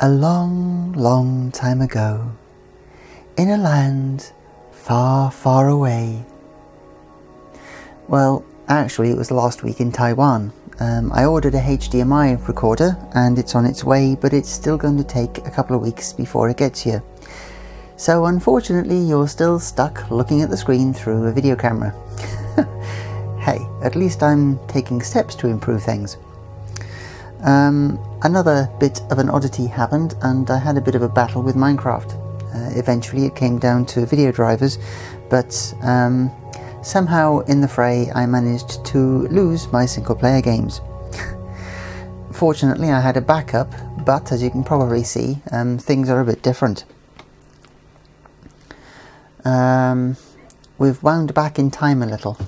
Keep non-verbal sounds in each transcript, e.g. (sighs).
A long, long time ago, in a land far, far away. Well, actually, it was last week in Taiwan. Um, I ordered a HDMI recorder and it's on its way, but it's still going to take a couple of weeks before it gets here. So, unfortunately, you're still stuck looking at the screen through a video camera. (laughs) hey, at least I'm taking steps to improve things. Um, another bit of an oddity happened, and I had a bit of a battle with Minecraft. Uh, eventually, it came down to video drivers, but um, somehow in the fray, I managed to lose my single player games. (laughs) Fortunately, I had a backup, but as you can probably see, um, things are a bit different. Um, we've wound back in time a little.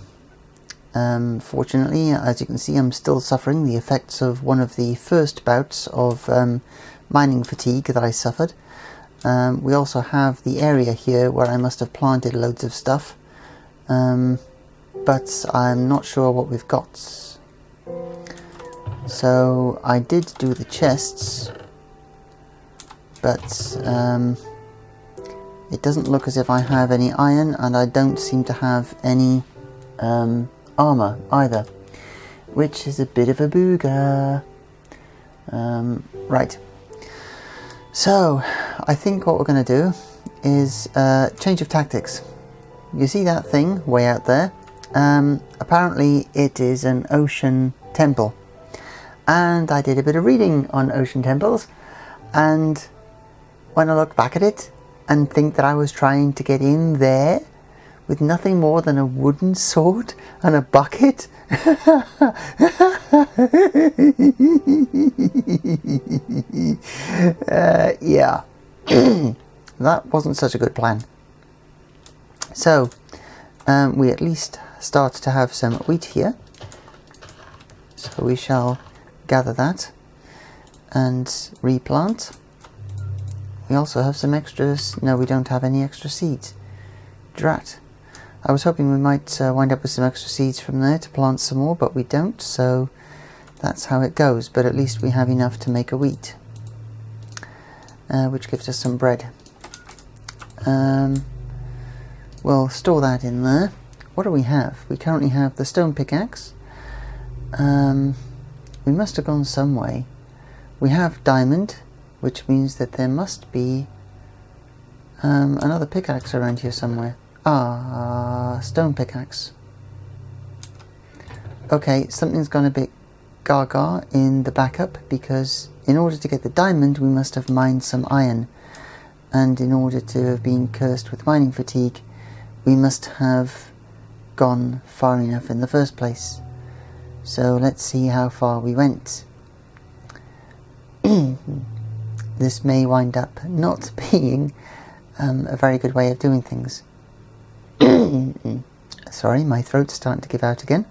Um, fortunately, as you can see, I'm still suffering the effects of one of the first bouts of um, mining fatigue that I suffered. Um, we also have the area here where I must have planted loads of stuff, um, but I'm not sure what we've got. So I did do the chests, but um, it doesn't look as if I have any iron and I don't seem to have any um, armor either, which is a bit of a booger. Um, right. So, I think what we're going to do is uh, change of tactics. You see that thing way out there? Um, apparently, it is an ocean temple. And I did a bit of reading on ocean temples, and when I look back at it and think that I was trying to get in there, with nothing more than a wooden sword and a bucket? (laughs) uh, yeah, (clears throat) that wasn't such a good plan. So, um, we at least start to have some wheat here. So we shall gather that and replant. We also have some extras. No, we don't have any extra seeds. Drat. I was hoping we might uh, wind up with some extra seeds from there to plant some more, but we don't, so that's how it goes. But at least we have enough to make a wheat, uh, which gives us some bread. Um, we'll store that in there. What do we have? We currently have the stone pickaxe. Um, we must have gone some way. We have diamond, which means that there must be um, another pickaxe around here somewhere. Ah, stone pickaxe. Okay, something's gone a bit gaga in the backup because in order to get the diamond we must have mined some iron and in order to have been cursed with mining fatigue we must have gone far enough in the first place. So let's see how far we went. (clears throat) this may wind up not (laughs) being um, a very good way of doing things. (coughs) Sorry, my throat's starting to give out again.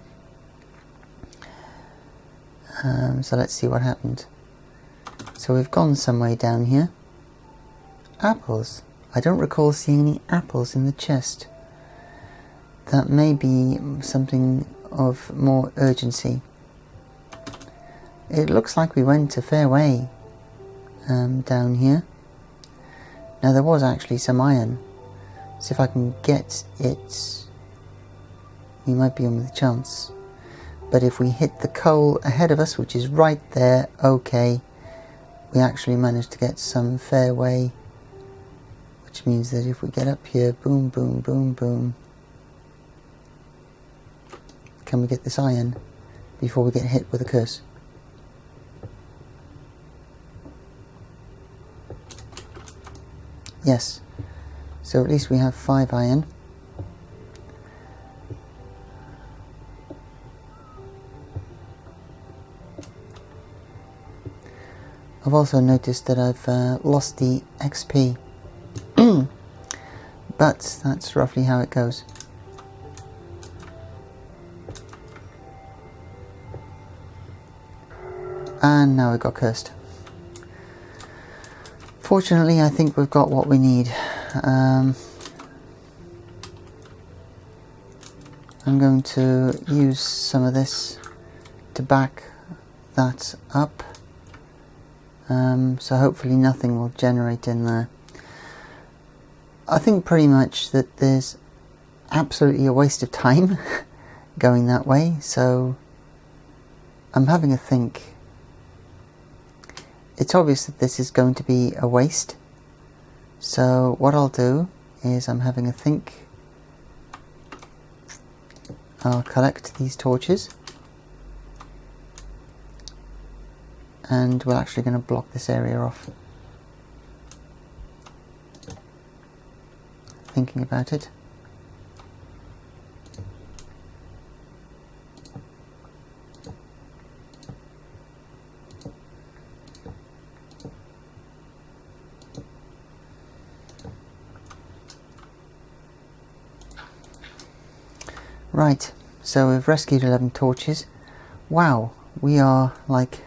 Um, so let's see what happened. So we've gone some way down here. Apples. I don't recall seeing any apples in the chest. That may be something of more urgency. It looks like we went a fair way um, down here. Now there was actually some iron. If I can get it. We might be on with a chance. But if we hit the coal ahead of us, which is right there, okay, we actually managed to get some fairway. Which means that if we get up here, boom, boom, boom, boom. Can we get this iron before we get hit with a curse? Yes. So at least we have five iron. I've also noticed that I've uh, lost the XP. (clears throat) but that's roughly how it goes. And now we got cursed. Fortunately, I think we've got what we need. Um, I'm going to use some of this to back that up. um, so hopefully nothing will generate in there. I think pretty much that there's absolutely a waste of time (laughs) going that way, so I'm having a think. It's obvious that this is going to be a waste, so what I'll do is I'm having a think. I'll collect these torches and we're actually going to block this area off. Thinking about it. Right, so we've rescued 11 torches. Wow, we are like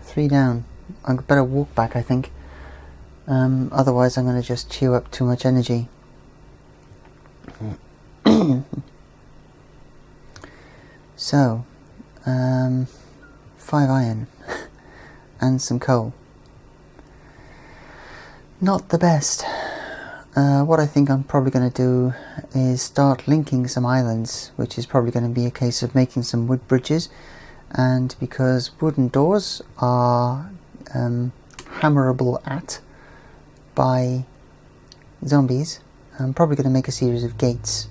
three down. I better walk back, I think. Um, otherwise, I'm going to just chew up too much energy. (coughs) so, um, five iron (laughs) and some coal. Not the best. Uh, what I think I'm probably going to do is start linking some islands, which is probably going to be a case of making some wood bridges and because wooden doors are um, hammerable at by zombies, I'm probably going to make a series of gates.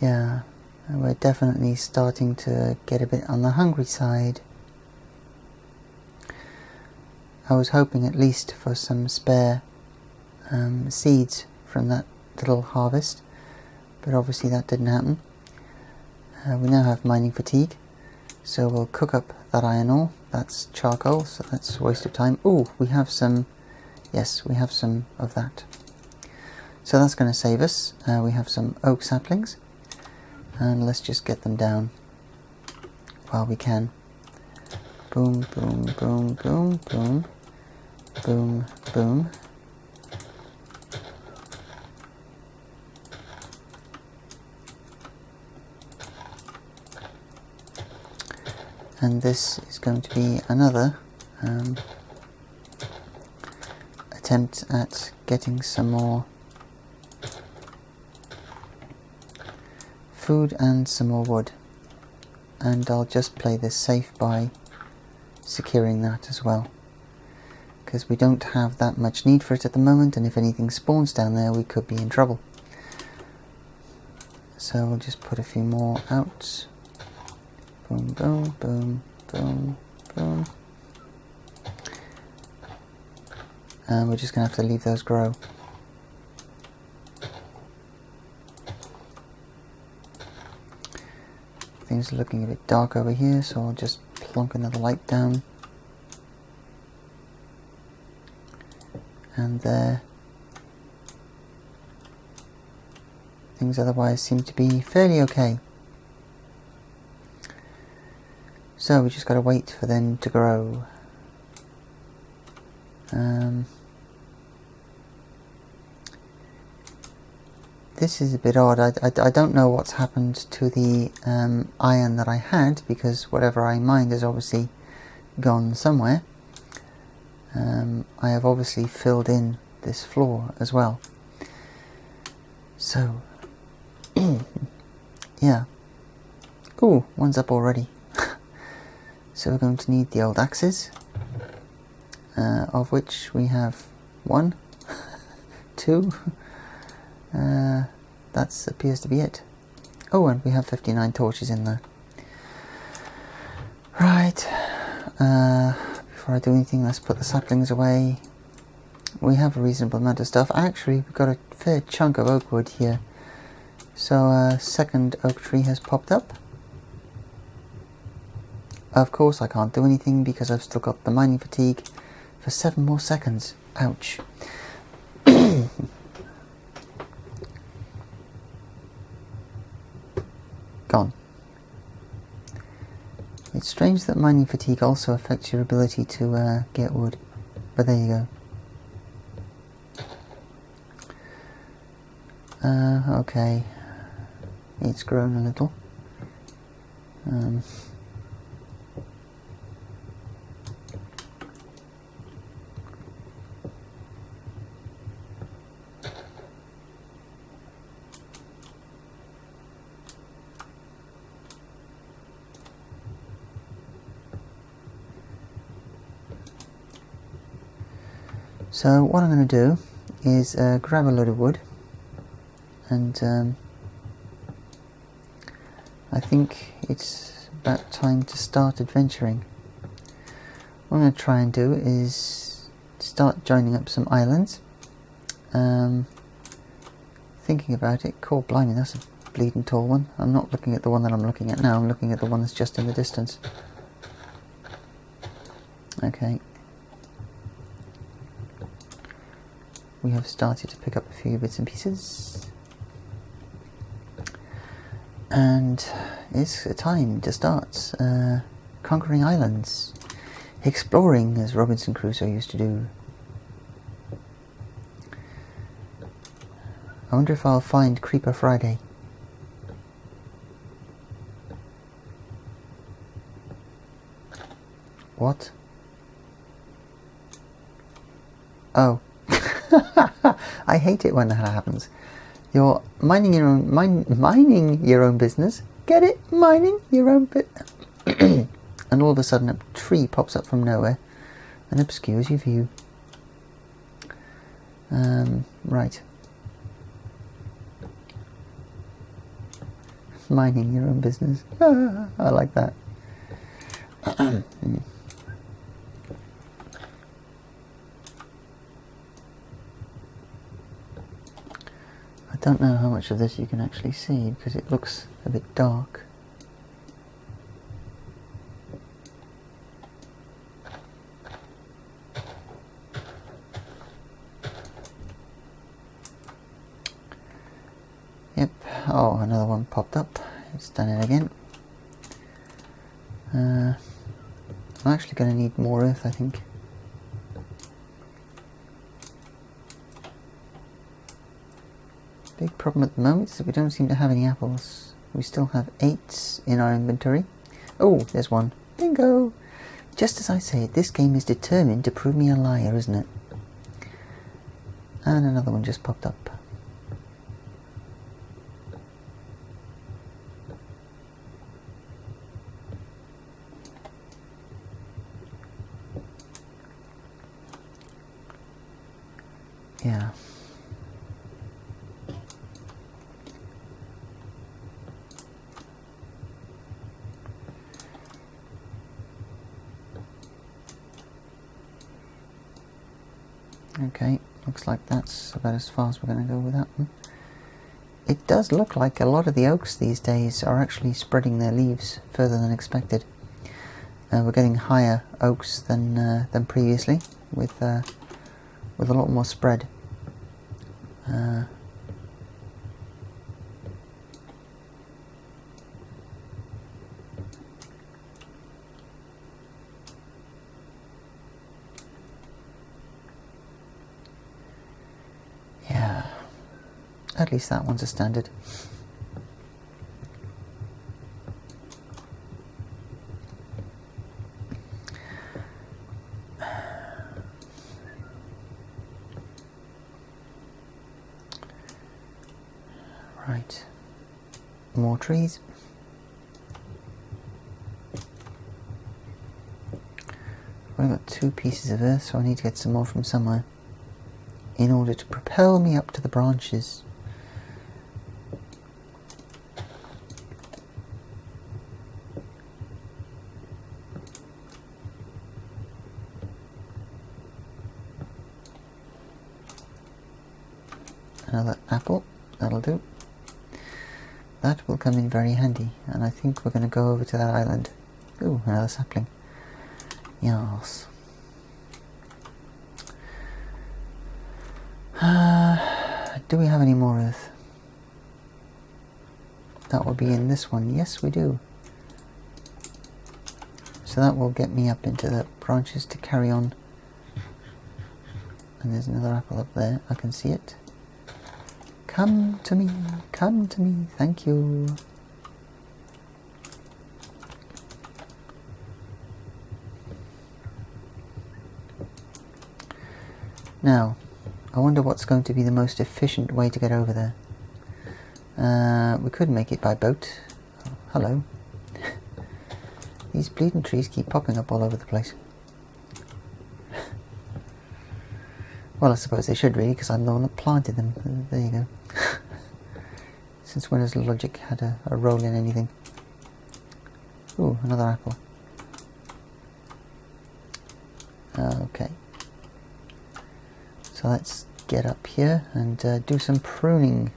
Yeah, we're definitely starting to get a bit on the hungry side. I was hoping at least for some spare um, seeds from that little harvest but obviously that didn't happen. Uh, we now have mining fatigue, so we'll cook up that iron ore. That's charcoal, so that's a waste of time. Oh, we have some, yes, we have some of that. So that's going to save us. Uh, we have some oak saplings, and let's just get them down while we can. Boom, boom, boom, boom, boom, boom, boom. and this is going to be another um, attempt at getting some more food and some more wood and I'll just play this safe by securing that as well because we don't have that much need for it at the moment and if anything spawns down there we could be in trouble so we'll just put a few more out Boom, boom, boom, boom, boom. And we're just going to have to leave those grow. Things are looking a bit dark over here, so I'll just plonk another light down. And. Things otherwise seem to be fairly okay. So we just got to wait for them to grow. Um, this is a bit odd. I, I, I, don't know what's happened to the um, iron that I had because whatever I mined has obviously gone somewhere. Um, I have obviously filled in this floor as well. So, (clears throat) yeah. Ooh, one's up already. (laughs) So we're going to need the old axes, uh, of which we have one, (laughs) two, uh, that appears to be it. Oh, and we have 59 torches in there. Right, uh, before I do anything, let's put the saplings away. We have a reasonable amount of stuff. Actually, we've got a fair chunk of oak wood here. So a second oak tree has popped up. Of course I can't do anything because I've still got the mining fatigue for seven more seconds. Ouch. Gone. It's strange that mining fatigue also affects your ability to uh, get wood, but there you go. Uh, okay. It's grown a little. Um, So what I'm going to do is uh, grab a load of wood and um, I think it's about time to start adventuring. What I'm going to try and do is start joining up some islands. Um, thinking about it, cool, blimey, that's a bleeding tall one. I'm not looking at the one that I'm looking at now, I'm looking at the one that's just in the distance. Okay, we have started to pick up a few bits and pieces. And it's time to start uh, conquering islands, exploring as Robinson Crusoe used to do. I wonder if I'll find Creeper Friday. What? Oh. (laughs) I hate it when that happens. You're minding your own mining your own business. Get it? Mining your own bit. (clears throat) and all of a sudden, a tree pops up from nowhere and obscures your view. Um, right. Mining your own business. (laughs) I like that. (clears throat) don't know how much of this you can actually see because it looks a bit dark. Yep, oh another one popped up, it's done it again. Uh, I'm actually going to need more earth I think. Big problem at the moment is that we don't seem to have any apples. We still have eight in our inventory. Oh, there's one. Bingo! Just as I say, this game is determined to prove me a liar, isn't it? And another one just popped up. Yeah. Okay, looks like that's about as far as we're going to go with that one. It does look like a lot of the oaks these days are actually spreading their leaves further than expected. Uh, we're getting higher oaks than uh, than previously, with uh, with a lot more spread. At least that one's a standard. Right, more trees. I've got two pieces of earth, so I need to get some more from somewhere in order to propel me up to the branches. another apple, that'll do. That will come in very handy, and I think we're going to go over to that island. Ooh, another sapling. Yes. Uh, do we have any more earth? That will be in this one. Yes, we do. So that will get me up into the branches to carry on. And there's another apple up there. I can see it. Come to me, come to me, thank you. Now, I wonder what's going to be the most efficient way to get over there. Uh, we could make it by boat. Hello. (laughs) These bleeding trees keep popping up all over the place. (laughs) well, I suppose they should really, because I'm the one that planted them. There you go. Since when has logic had a, a role in anything? Ooh, another apple. Okay. So let's get up here and uh, do some pruning.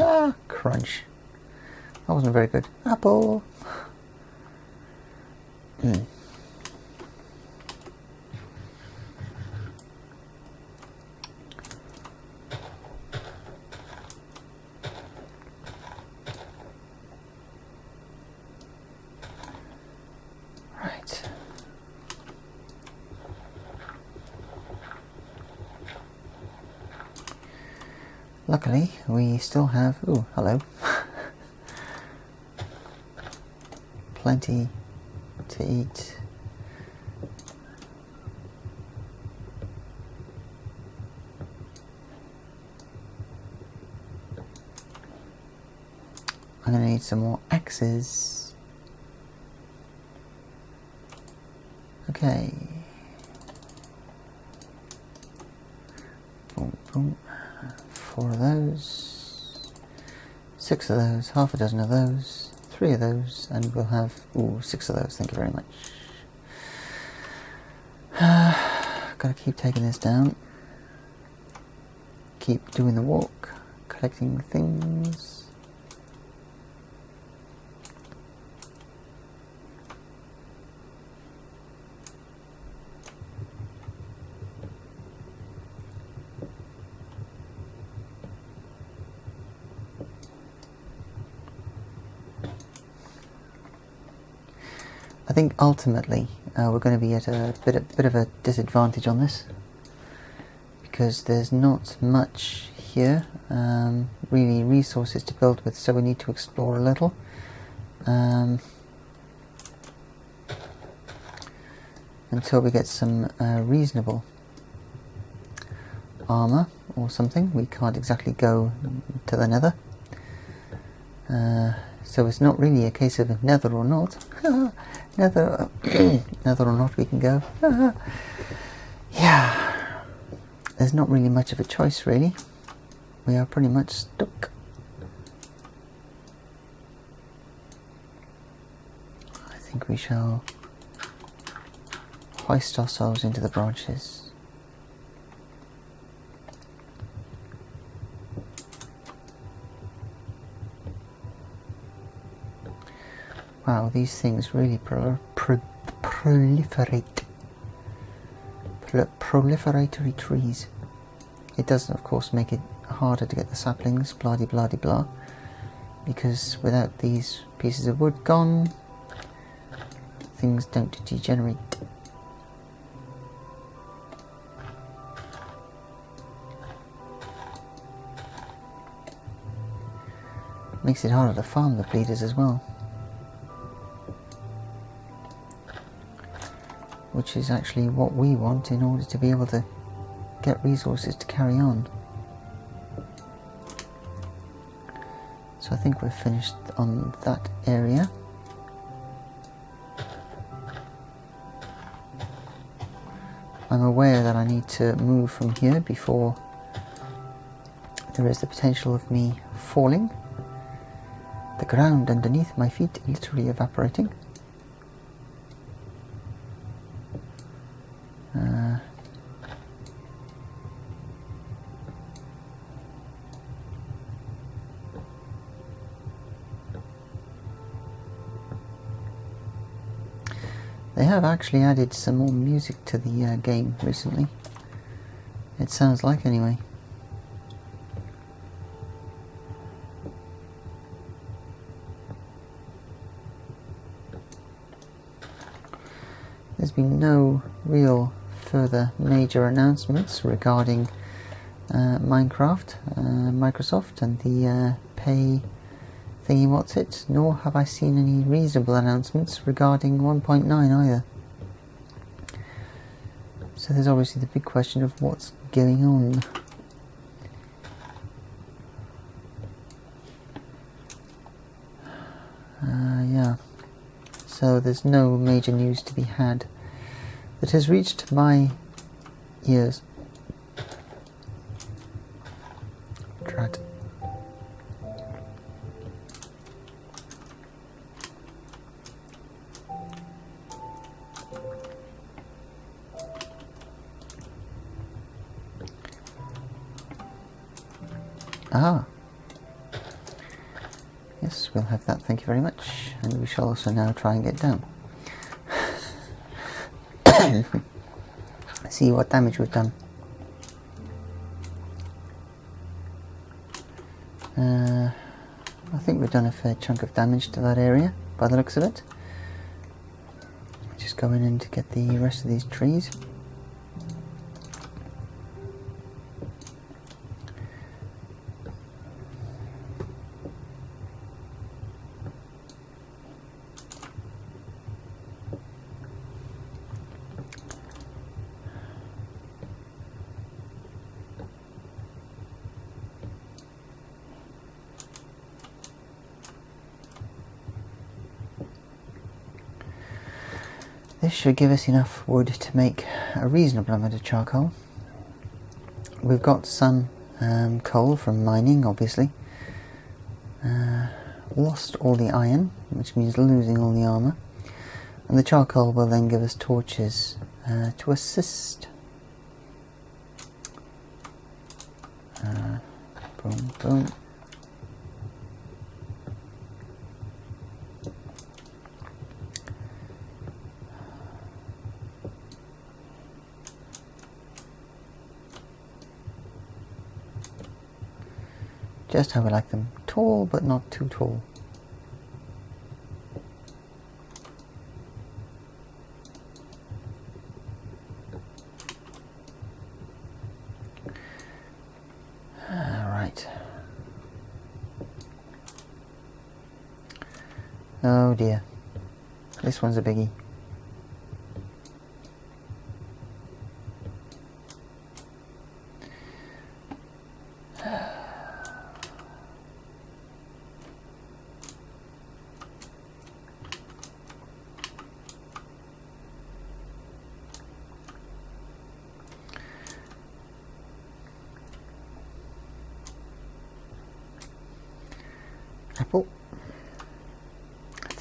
Ah, crunch. That wasn't very good. Apple. Mm. Right. Luckily, we still have. Oh, hello. Plenty to eat. I'm going to need some more axes. Okay. Boom, boom. Four of those. Six of those. Half a dozen of those. Three of those. And we'll have... Ooh, six of those. Thank you very much. (sighs) Gotta keep taking this down. Keep doing the walk. Collecting things. I think ultimately uh, we're going to be at a bit, a bit of a disadvantage on this because there's not much here, um, really resources to build with, so we need to explore a little. Um, until we get some uh, reasonable armor or something. We can't exactly go to the nether. Uh, so it's not really a case of nether or not. (laughs) nether, nether or not we can go. (laughs) yeah, there's not really much of a choice really. We are pretty much stuck. I think we shall hoist ourselves into the branches. Wow, these things really pro pro proliferate. Pro proliferatory trees. It doesn't, of course, make it harder to get the saplings, blah de blah blah. Because without these pieces of wood gone, things don't degenerate. Makes it harder to farm the bleeders as well. Which is actually what we want in order to be able to get resources to carry on. So I think we're finished on that area. I'm aware that I need to move from here before there is the potential of me falling. The ground underneath my feet literally evaporating. Actually added some more music to the uh, game recently. It sounds like anyway. There's been no real further major announcements regarding uh, Minecraft, uh, Microsoft, and the uh, pay thingy what's it, nor have I seen any reasonable announcements regarding 1.9 either. So there's obviously the big question of what's going on. Uh, yeah. So there's no major news to be had that has reached my ears. Drat. Ah. Yes, we'll have that, thank you very much. And we shall also now try and get down. (coughs) See what damage we've done. Uh, I think we've done a fair chunk of damage to that area, by the looks of it. Just going in to get the rest of these trees. Should give us enough wood to make a reasonable amount of charcoal. We've got some um, coal from mining, obviously. Uh, lost all the iron, which means losing all the armour. And the charcoal will then give us torches uh, to assist. Uh, boom, boom. Just how we like them. Tall, but not too tall. Alright. Oh dear. This one's a biggie. Apple.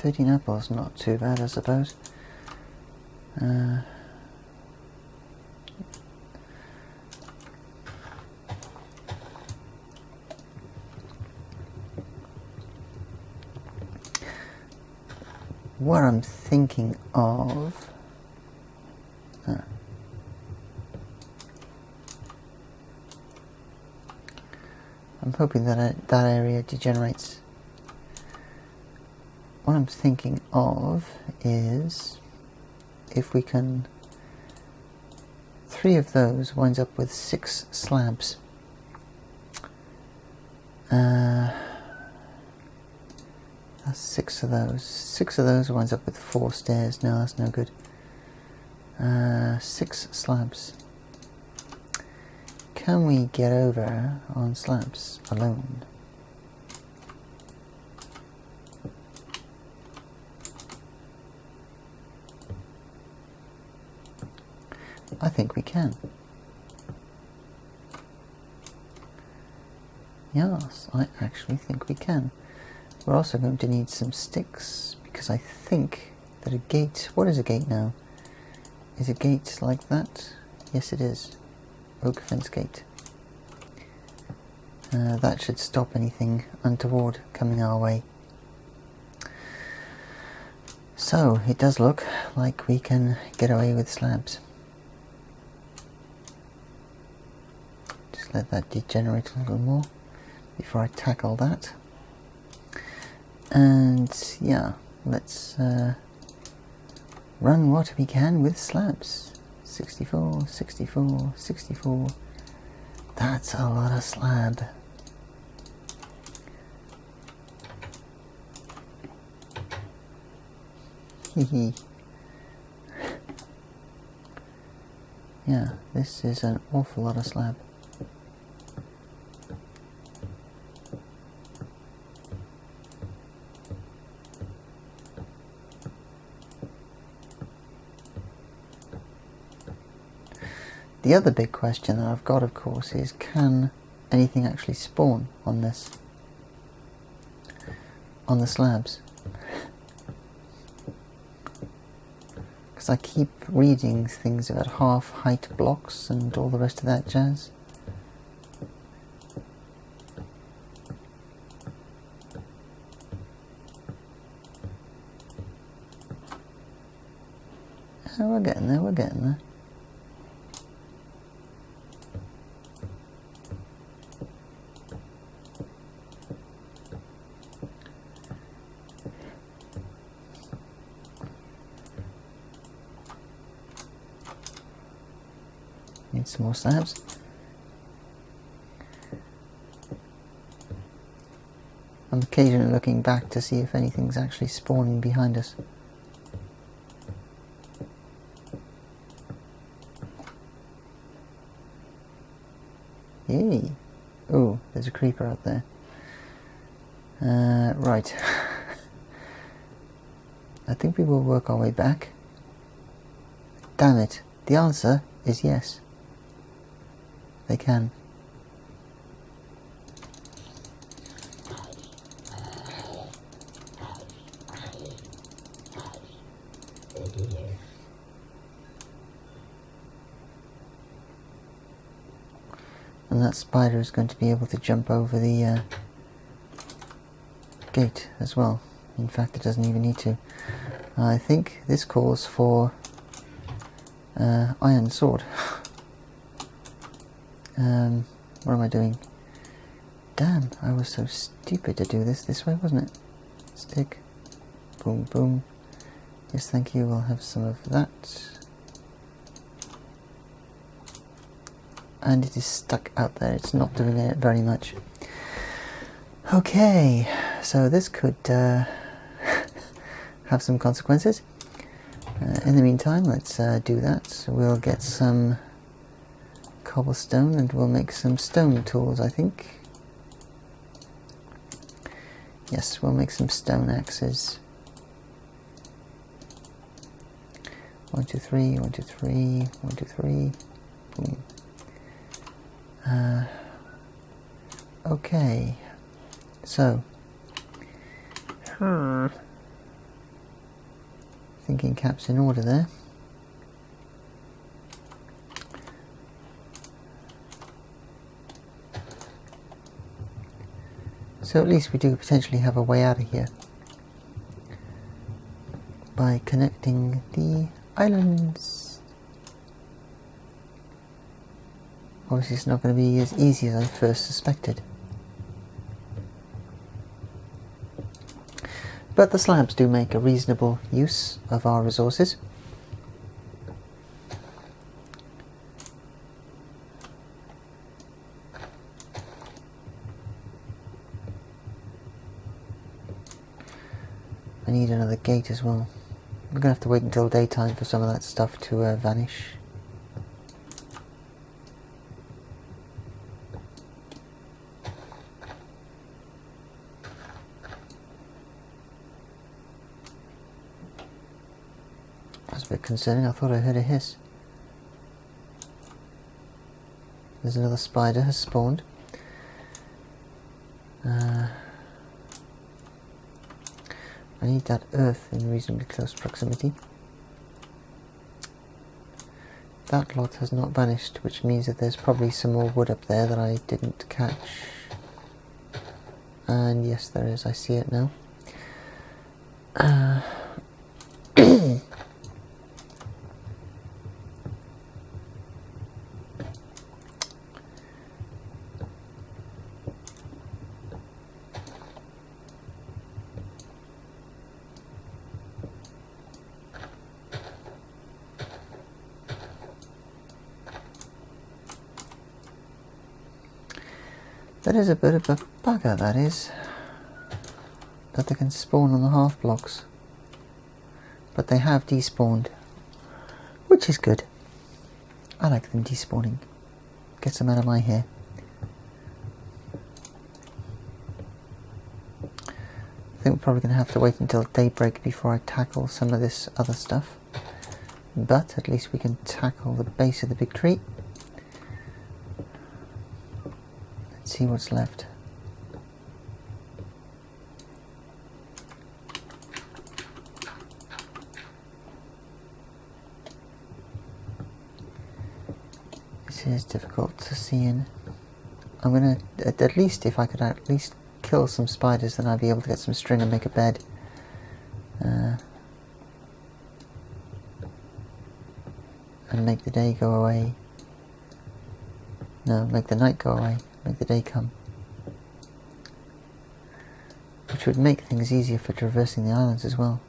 13 apples, not too bad, I suppose. Uh, what I'm thinking of. Uh, I'm hoping that uh, that area degenerates what I'm thinking of is if we can three of those winds up with six slabs. Uh, that's six of those. Six of those winds up with four stairs. No that's no good. Uh, six slabs. Can we get over on slabs alone think we can. Yes, I actually think we can. We're also going to need some sticks because I think that a gate, what is a gate now? Is a gate like that? Yes it is. Oak fence gate. Uh, that should stop anything untoward coming our way. So it does look like we can get away with slabs. Let that degenerate a little more before I tackle that. And yeah, let's uh, run what we can with slabs. 64, 64, 64. That's a lot of slab. Hee (laughs) yeah, this is an awful lot of slab. The other big question that I've got, of course, is can anything actually spawn on this? On the slabs? (laughs) Because I keep reading things about half height blocks and all the rest of that jazz. Oh, we're getting there, we're getting there. Need some more slabs. I'm occasionally looking back to see if anything's actually spawning behind us. Yay! Oh, there's a creeper out there. Uh, right. (laughs) I think we will work our way back. Damn it. The answer is yes. They can. And that spider is going to be able to jump over the uh, gate as well. In fact, it doesn't even need to. I think this calls for uh, iron sword. (laughs) um, what am I doing? Damn, I was so stupid to do this this way, wasn't it? Stick. Boom, boom. Yes, thank you. We'll have some of that. And it is stuck out there. It's not doing it very much. Okay, so this could uh, (laughs) have some consequences. Uh, in the meantime, let's uh, do that. We'll get some cobblestone and we'll make some stone tools, I think. Yes, we'll make some stone axes. One, two, three, one, two, three, one, two, three. Boom. Uh, okay, so. Hmm. Thinking caps in order there. So at least we do potentially have a way out of here by connecting the islands. Obviously it's not going to be as easy as I first suspected. But the slabs do make a reasonable use of our resources. I need another gate as well. Going to have to wait until daytime for some of that stuff to uh, vanish. That's a bit concerning. I thought I heard a hiss. There's another spider has spawned. Uh, I need that earth in reasonably close proximity. That lot has not vanished, which means that there's probably some more wood up there that I didn't catch. And yes, there is. I see it now. Uh, That is a bit of a bugger, that is. That they can spawn on the half blocks. But they have despawned. Which is good. I like them despawning. Gets them out of my hair. I think we're probably going to have to wait until daybreak before I tackle some of this other stuff. But at least we can tackle the base of the big tree. Let's see what's left. This is difficult to see in. I'm gonna, at, at least if I could at least kill some spiders, then I'd be able to get some string and make a bed. Uh, and make the day go away. No, make the night go away, make the day come. Which would make things easier for traversing the islands as well.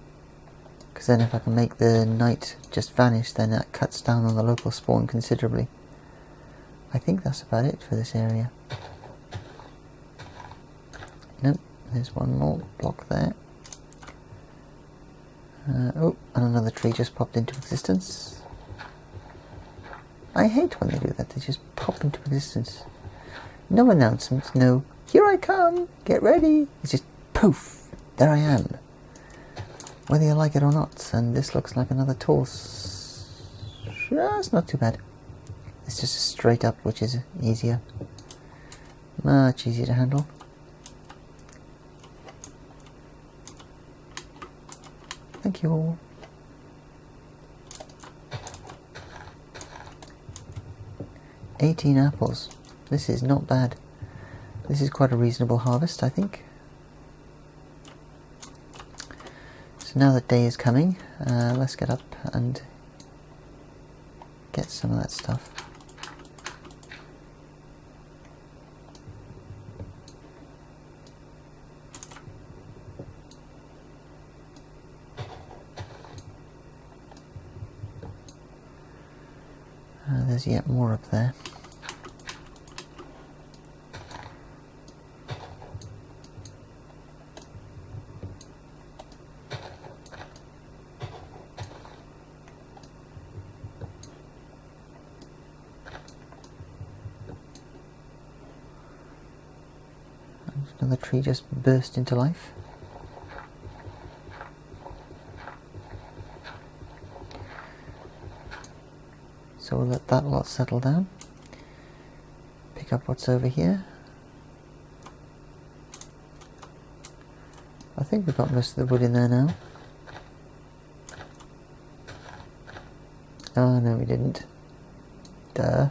Because then if I can make the night just vanish, then that cuts down on the local spawn considerably. I think that's about it for this area. Nope, there's one more block there. Uh, oh, and another tree just popped into existence. I hate when they do that, they just pop into existence. No announcements, no, here I come, get ready. It's just poof, there I am. Whether you like it or not, and this looks like another torso. Yeah, it's not too bad. It's just straight up, which is easier. Much easier to handle. Thank you all. Eighteen apples. This is not bad. This is quite a reasonable harvest, I think. So now that day is coming, uh, let's get up and get some of that stuff. Uh, there's yet more up there. Tree just burst into life. So we'll let that lot settle down. Pick up what's over here. I think we've got most of the wood in there now. Oh no we didn't. Duh.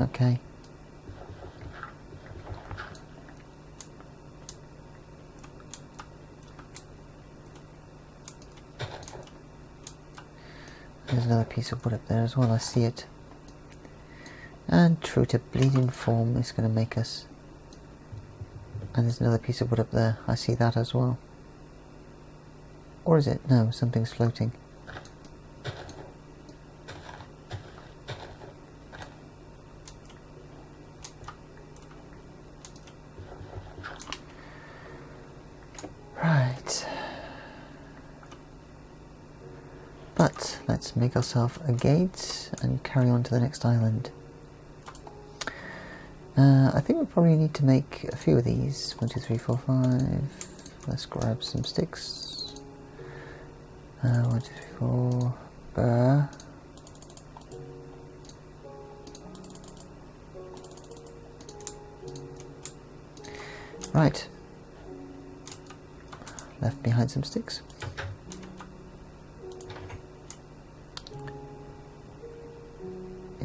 Okay. There's another piece of wood up there as well, I see it. And true to bleeding form is going to make us... And there's another piece of wood up there, I see that as well. Or is it? No, something's floating. Right. But ourselves a gate and carry on to the next island. Uh, I think we probably need to make a few of these. One, two, three, four, five. Let's grab some sticks. Uh, one, two, three, four. Burr. Right. Left behind some sticks.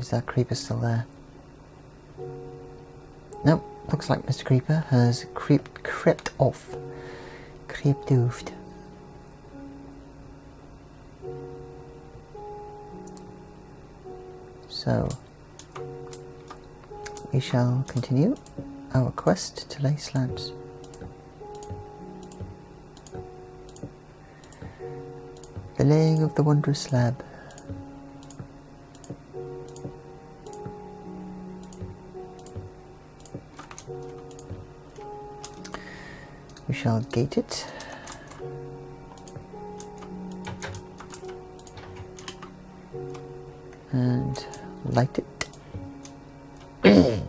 is that creeper still there? Nope, looks like Mr. Creeper has creeped, crept off. Creeped oofed. So, we shall continue our quest to lay slabs. The laying of the wondrous slab shall gate it. And light it. (coughs)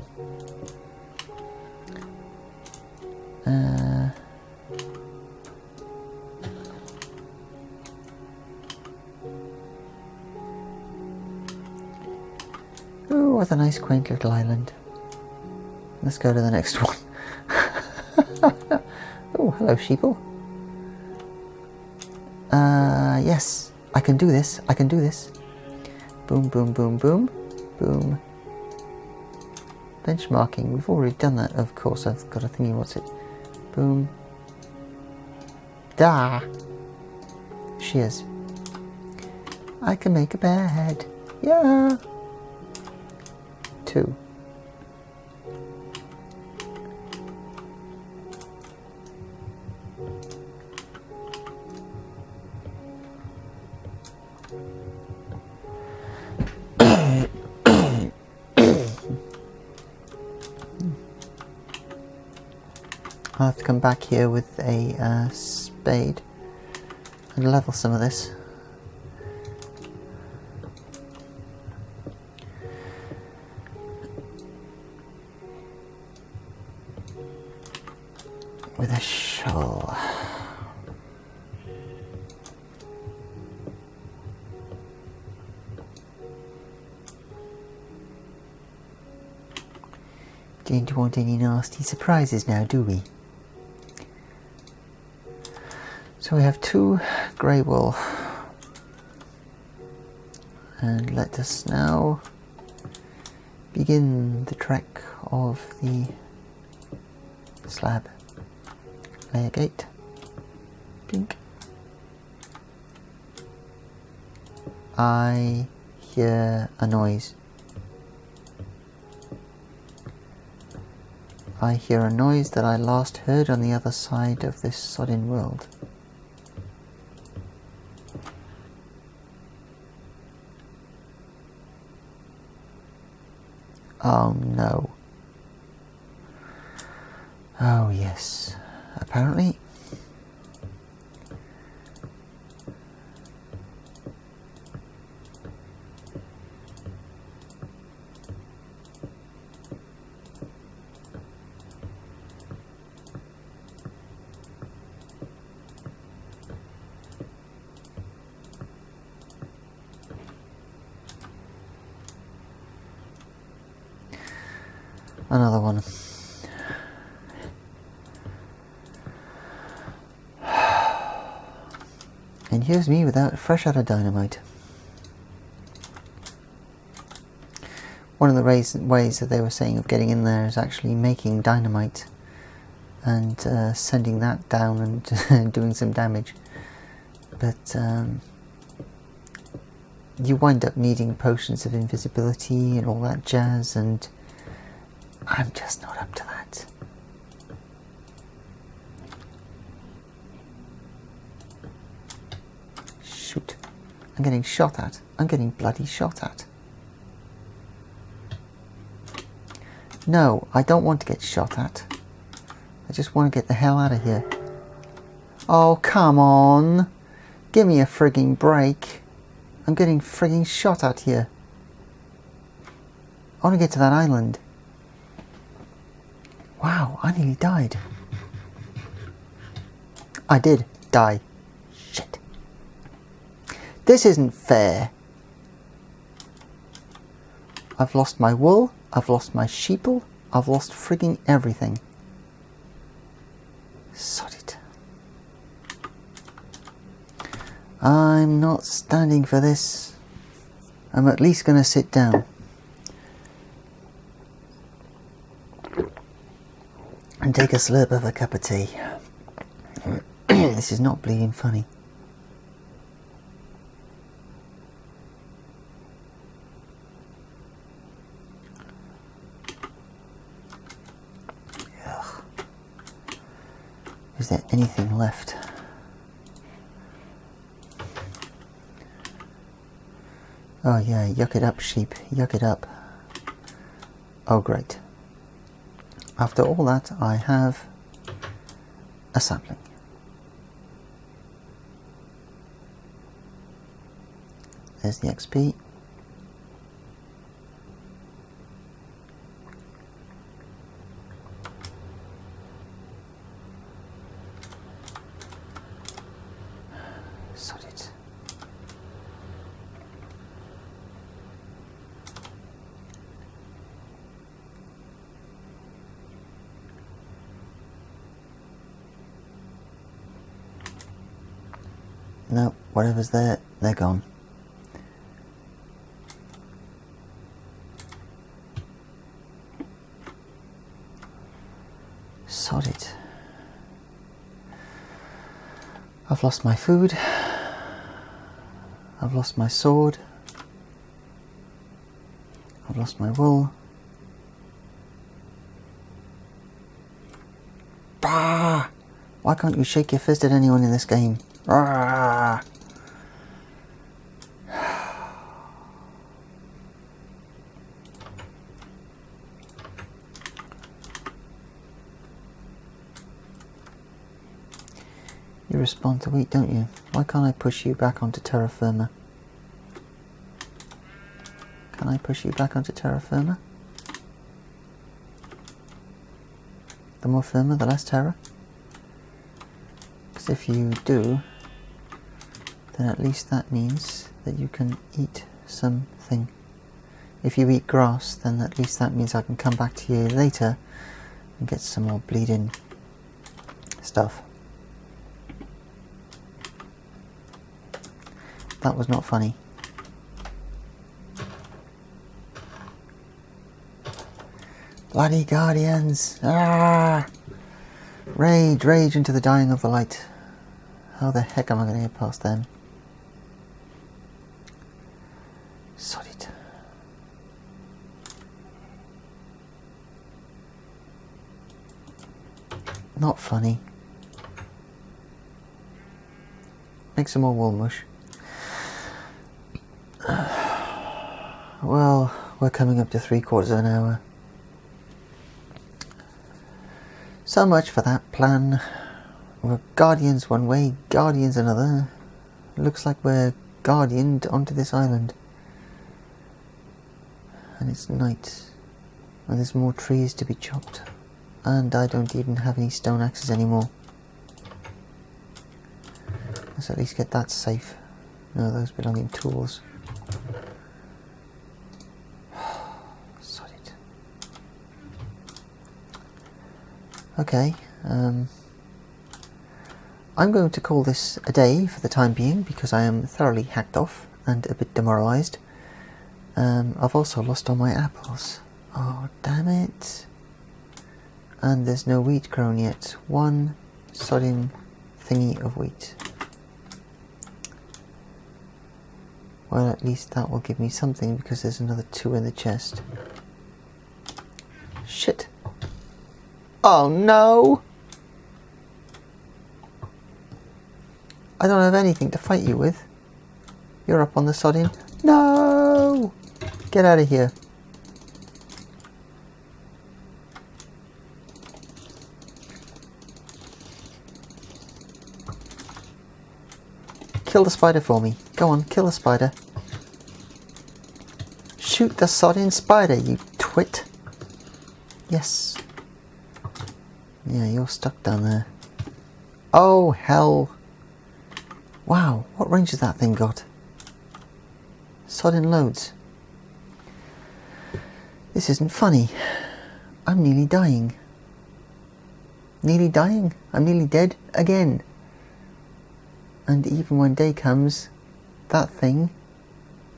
uh, oh, what a nice quaint little island. Let's go to the next (laughs) one. Hello, sheeple. Uh, yes, I can do this. I can do this. Boom, boom, boom, boom, boom. Benchmarking. We've already done that, of course. I've got a thingy. What's it? Boom. Da. Shears. I can make a bed. Yeah. Two. Come back here with a uh, spade and level some of this. With a shovel. Don't want any nasty surprises now, do we? So we have two grey wool. And let us now begin the trek of the slab. Layer gate. Pink. I hear a noise. I hear a noise that I last heard on the other side of this sodden world. Oh no. Oh yes. Apparently. Another one. And here's me without fresh out of dynamite. One of the ways, ways that they were saying of getting in there is actually making dynamite and uh, sending that down and (laughs) doing some damage. But um, you wind up needing potions of invisibility and all that jazz, and I'm just not up to that. Shoot. I'm getting shot at. I'm getting bloody shot at. No, I don't want to get shot at. I just want to get the hell out of here. Oh, come on. Give me a frigging break. I'm getting frigging shot at here. I want to get to that island. Wow, I nearly died. I did die. This isn't fair. I've lost my wool, I've lost my sheeple, I've lost frigging everything. Sod it. I'm not standing for this. I'm at least going to sit down. And take a slurp of a cup of tea. (clears throat) this is not bleeding funny. Is there anything left? Oh yeah, yuck it up, sheep. Yuck it up. Oh great. After all that, I have a sapling. There's the XP. Whatever's there, they're gone. Sod it. I've lost my food. I've lost my sword. I've lost my wool. Bah! Why can't you shake your fist at anyone in this game? Ah! To wheat, don't you? Why can't I push you back onto terra firma? Can I push you back onto terra firma? The more firma, the less terra? Because if you do, then at least that means that you can eat something. If you eat grass, then at least that means I can come back to you later and get some more bleeding stuff. That was not funny. Bloody guardians! Ah! Rage, rage into the dying of the light. How the heck am I going to get past them? Sod it. Not funny. Make some more wool mush. Well, we're coming up to three quarters of an hour. So much for that plan. We're guardians one way, guardians another. Looks like we're guardianed onto this island. And it's night. And there's more trees to be chopped. And I don't even have any stone axes anymore. Let's at least get that safe. No, those belonging tools. Sod it. Okay, um, I'm going to call this a day for the time being because I am thoroughly hacked off and a bit demoralised. Um, I've also lost all my apples. Oh, damn it. And there's no wheat grown yet. One sodding thingy of wheat. Well, at least that will give me something because there's another two in the chest. Shit. Oh no! I don't have anything to fight you with. You're up on the sodding. No! Get out of here. Kill the spider for me. Go on, kill the spider. Shoot the sodding spider, you twit. Yes. Yeah, you're stuck down there. Oh, hell. Wow, what range has that thing got? Sodding loads. This isn't funny. I'm nearly dying. Nearly dying? I'm nearly dead again. And even when day comes, that thing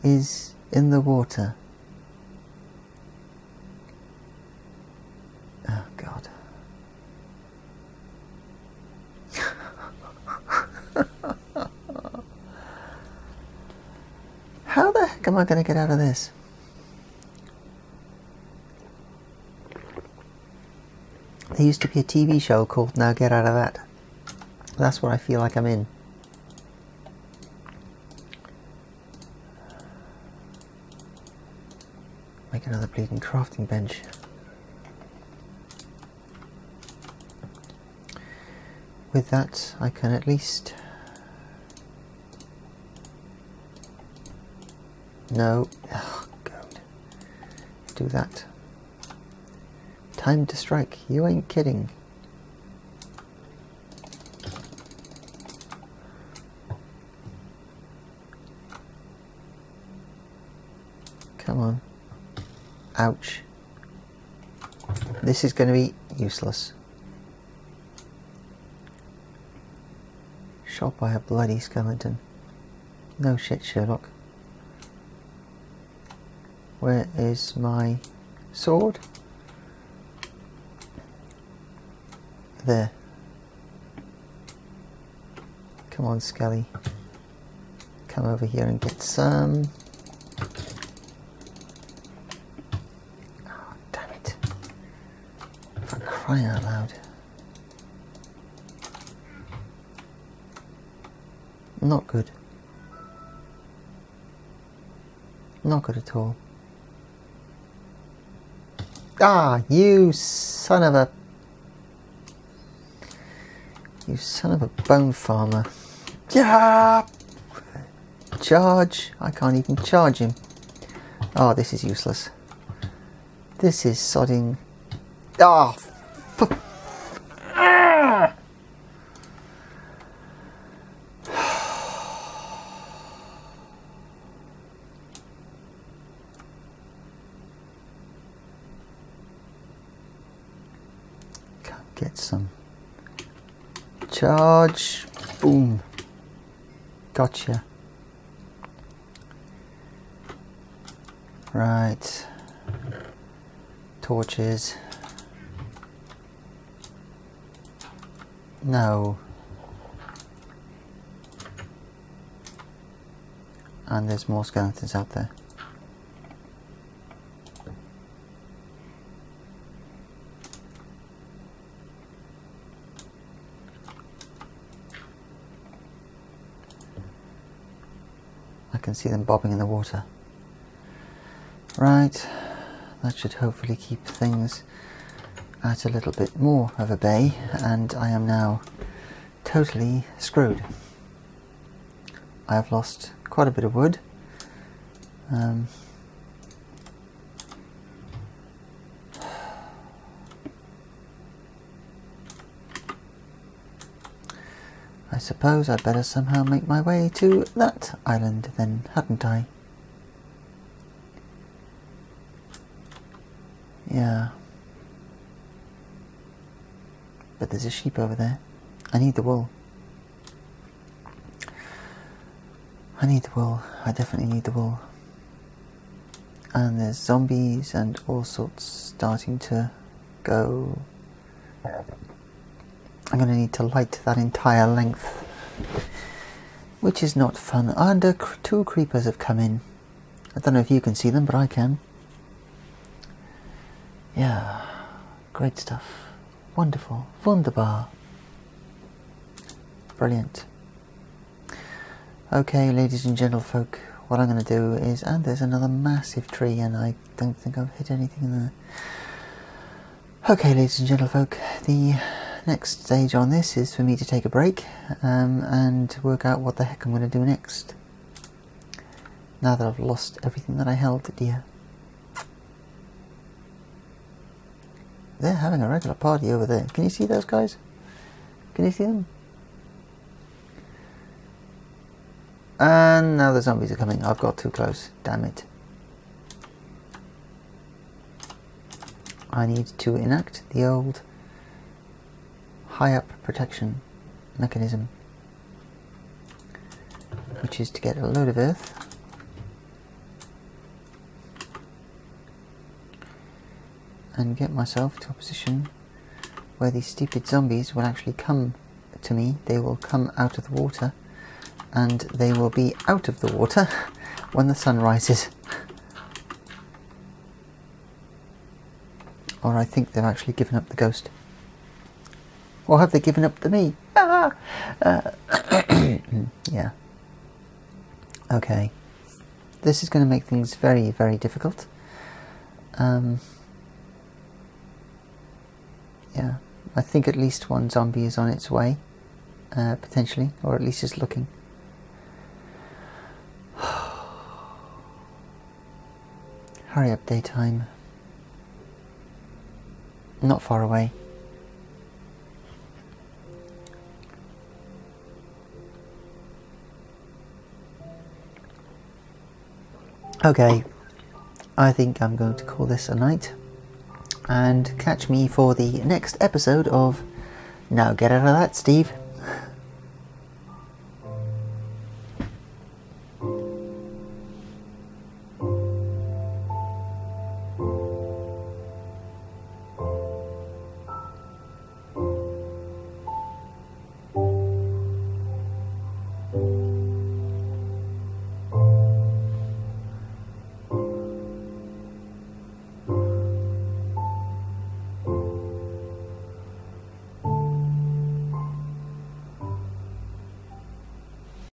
is in the water. Oh, God. Am I going to get out of this? There used to be a TV show called Now Get Out of That. That's what I feel like I'm in. make another bleeding crafting bench. With that, I can at least... No. Oh, God. Do that. Time to strike. You ain't kidding. Come on. Ouch. This is going to be useless. Shot by a bloody skeleton. No shit, Sherlock. Where is my sword? There. Come on, Skelly. Come over here and get some. Oh, damn it. For crying out loud. Not good. Not good at all. Ah, you son of a... You son of a bone farmer. Yeah! Charge! I can't even charge him. Oh, this is useless. This is sodding... Oh, get some charge boom. Gotcha. Right. Torches. No. And there's more skeletons out there. See them bobbing in the water. Right, that should hopefully keep things at a little bit more of a bay and I am now totally screwed. I have lost quite a bit of wood. Um, I suppose I'd better somehow make my way to that island then, hadn't I? Yeah. But there's a sheep over there. I need the wool. I need the wool. I definitely need the wool. And there's zombies and all sorts starting to go. I'm going to need to light that entire length. Which is not fun. And uh, two creepers have come in. I don't know if you can see them, but I can. Yeah, great stuff. Wonderful. Wunderbar. Brilliant. Okay, ladies and gentlefolk, what I'm going to do is, and there's another massive tree, and I don't think I've hit anything in there. Okay, ladies and gentlefolk, the next stage on this is for me to take a break um, and work out what the heck I'm going to do next. Now that I've lost everything that I held dear. They're having a regular party over there. Can you see those guys? Can you see them? And now the zombies are coming. I've got too close. Damn it. I need to enact the old high up protection mechanism which is to get a load of earth and get myself to a position where these stupid zombies will actually come to me. They will come out of the water and they will be out of the water (laughs) when the sun rises. Or I think they've actually given up the ghost. Or have they given up to me? Ah! Uh, (coughs) yeah. Okay. This is going to make things very, very difficult. Um, yeah, I think at least one zombie is on its way, uh, potentially, or at least is looking. (sighs) Hurry up, daytime. Not far away. Okay, I think I'm going to call this a night and catch me for the next episode of Now Get Out of That, Steve.